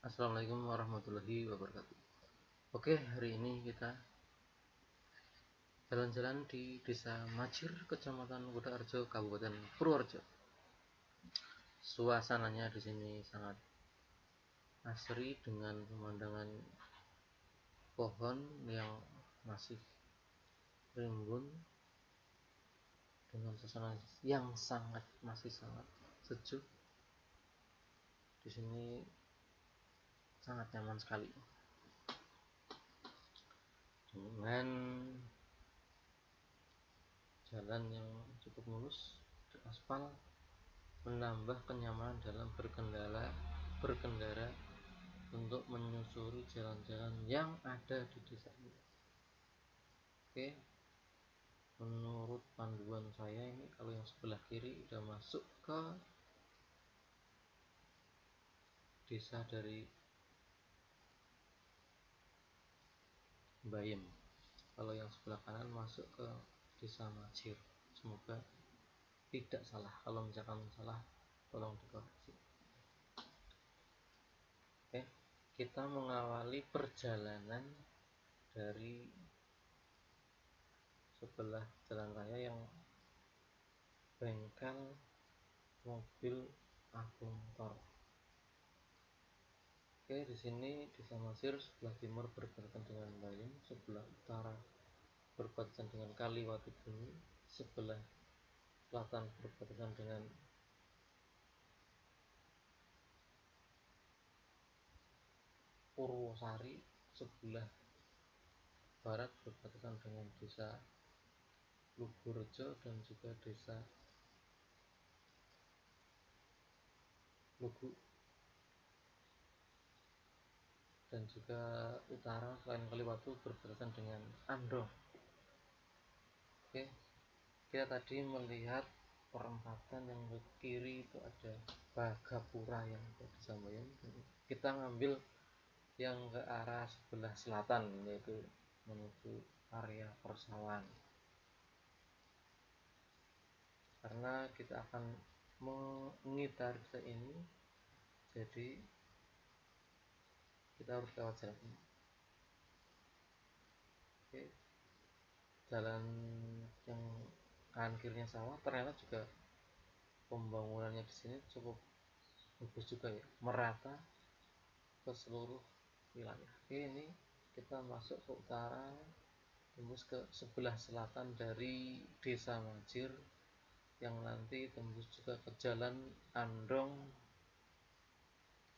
Assalamualaikum warahmatullahi wabarakatuh. Oke hari ini kita jalan-jalan di desa Majir kecamatan Kudaarjo Kabupaten Purworejo. Suasananya di sini sangat asri dengan pemandangan pohon yang masih rimbun dengan suasana yang sangat masih sangat sejuk. Di sini sangat nyaman sekali. Dengan jalan yang cukup mulus aspal menambah kenyamanan dalam berkendara berkendara untuk menyusuri jalan-jalan yang ada di desa ini. Oke menurut panduan saya ini kalau yang sebelah kiri udah masuk ke desa dari Bayem kalau yang sebelah kanan masuk ke desa Majir. Semoga tidak salah. Kalau misalkan salah tolong dikoreksi. Oke kita mengawali perjalanan dari sebelah jalan raya yang bengkel mobil Agung Tor Oke, di sini di Samasir sebelah timur berbatasan dengan Bayun, sebelah utara berbatasan dengan Kaliwati Bumi, sebelah selatan berbatasan dengan Purwosari, sebelah barat berbatasan dengan desa Luburjo dan juga desa Lugu dan juga utara selain Kaliwatu berbatasan dengan Andong oke kita tadi melihat perempatan yang ke kiri itu ada Bagapura yang disampaikan kita ngambil yang ke arah sebelah selatan yaitu menuju area persawahan. Karena kita akan mengitari ini jadi kita harus lewat jalan ini. Oke. Jalan yang kanan kirinya sawah ternyata juga pembangunannya di sini cukup bagus juga ya. Merata ke seluruh wilayah. Oke ini kita masuk ke utara tembus ke sebelah selatan dari desa Majir yang nanti tembus juga ke jalan Andong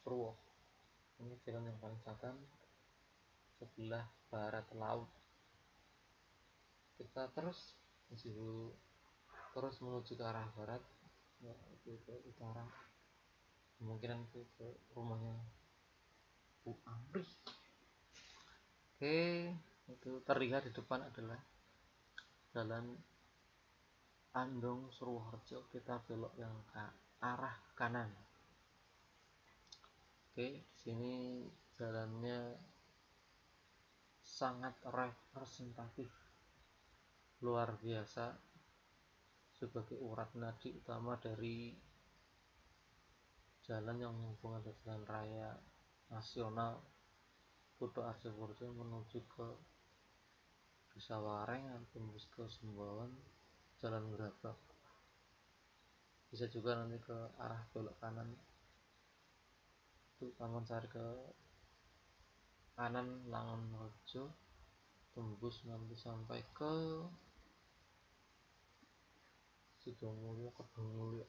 Purwo ini jalan yang paling selatan sebelah barat laut. Kita terus menuju terus menuju ke arah barat ya, itu ke utara. Kemungkinan itu ke rumahnya Bu Amri. Oke itu terlihat di depan adalah jalan Andong Suruharjo. Kita belok yang ke arah kanan Oke, sini jalannya sangat representatif. Luar biasa. Sebagai urat nadi utama dari jalan yang menghubungkan jalan raya nasional Kuto Arjo menuju ke Desa Wareng tembus ke Sumbawan Jalan Gerabak bisa juga nanti ke arah belok kanan Taman Sari ke kanan Langon Rojo tembus nanti sampai ke Sidomulyo Kedungulyo.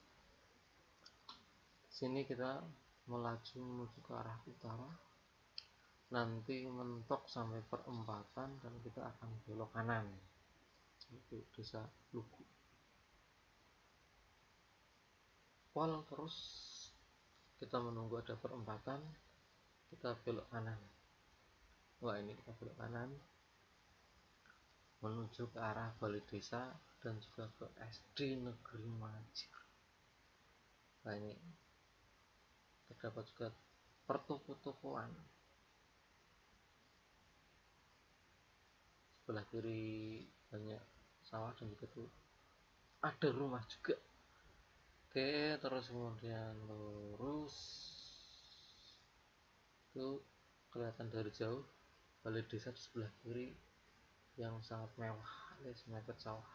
Sini kita melaju menuju ke arah utara. Nanti mentok sampai perempatan dan kita akan belok kanan. Itu desa Lugu. Pol terus kita menunggu ada perempatan kita belok kanan. Wah ini kita belok kanan. Menuju ke arah balai desa dan juga ke SD Negeri Majir nah ini terdapat juga pertoko-tokoan sebelah kiri banyak sawah dan juga tuh ada rumah juga oke terus kemudian lurus. Itu kelihatan dari jauh. Balai desa di sebelah kiri yang sangat mewah. Alias mepet sawah.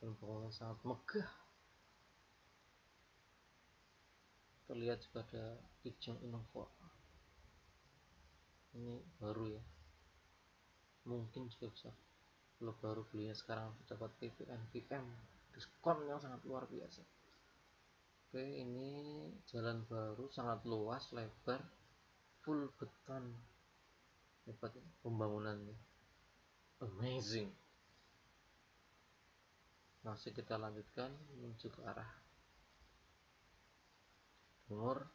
Dan bangunan sangat megah. Terlihat juga ada Kijang Innova. Ini baru ya. Mungkin juga bisa kalau baru belinya sekarang dapat PPN VM diskon yang sangat luar biasa oke ini jalan baru sangat luas lebar full beton. Hebat pembangunannya. Amazing. Masih kita lanjutkan menuju ke arah timur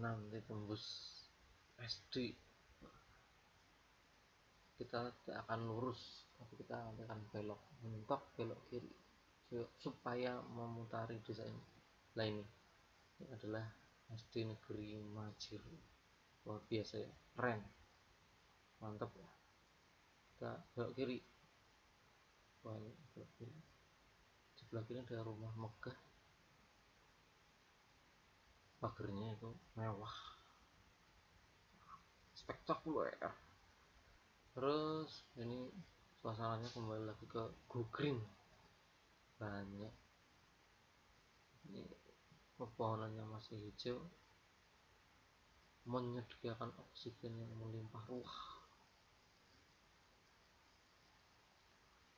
nanti tembus SD kita tidak akan lurus tapi kita akan belok mentok belok kiri supaya memutari desa ini lah ini ini adalah SD negeri Majir luar biasa ya keren. Mantap ya. Kita belok kiri. Ini belok kiri. Sebelah kiri ada rumah megah. Pagernya itu mewah. Spektakuler terus ini suasananya kembali lagi ke go green. Banyak pepohonannya masih hijau menyediakan oksigen yang melimpah ruah.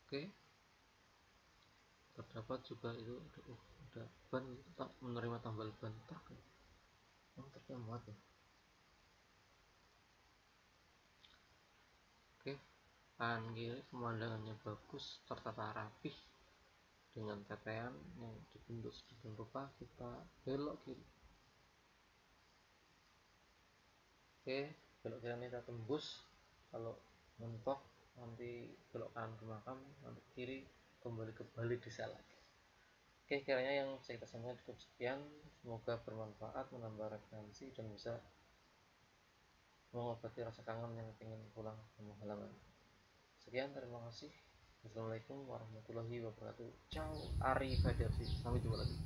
Oke. Terdapat juga itu ada, ban tetap menerima tambal ban truk. Ya. yang truknya muat ya. Oke, kanan kiri pemandangannya bagus, tertata rapih dengan tetean yang dibentuk sedemikian rupa kita belok kiri. Oke, belok kiri kita tembus. Kalau mentok nanti belok kanan ke makam, nanti kiri kembali ke Bali desa lagi. Oke, kiranya yang saya sampaikan cukup sekian. Semoga bermanfaat, menambah referensi dan bisa mengobati rasa kangen yang ingin pulang ke halaman. Sekian, terima kasih. Assalamualaikum warahmatullahi wabarakatuh. Ciao, Ari Fajarsi. Sampai jumpa lagi.